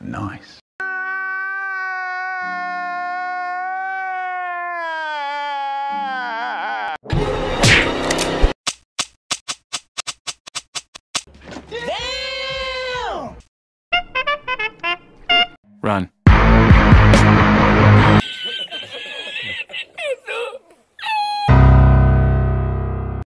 Nice. Run.